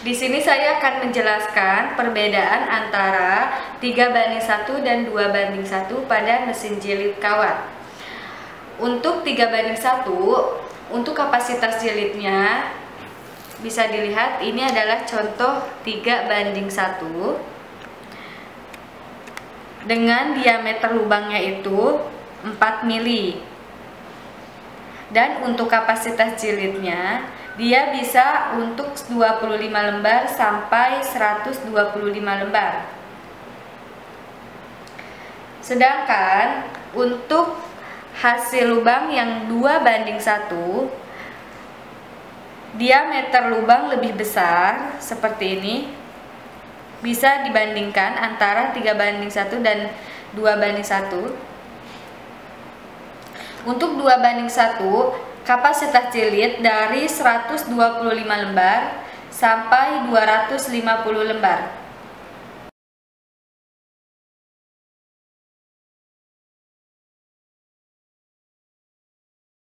Di sini saya akan menjelaskan perbedaan antara 3 banding 1 dan 2 banding 1 pada mesin jilid kawat. Untuk 3 banding 1, untuk kapasitas jilidnya bisa dilihat ini adalah contoh 3 banding 1 dengan diameter lubangnya itu 4 mili dan untuk kapasitas jilidnya dia bisa untuk 25 lembar sampai 125 lembar. Sedangkan untuk hasil lubang yang 2 banding 1 diameter lubang lebih besar seperti ini bisa dibandingkan antara 3 banding 1 dan 2 banding 1 untuk 2 banding 1 kapasitas jilid dari 125 lembar sampai 250 lembar.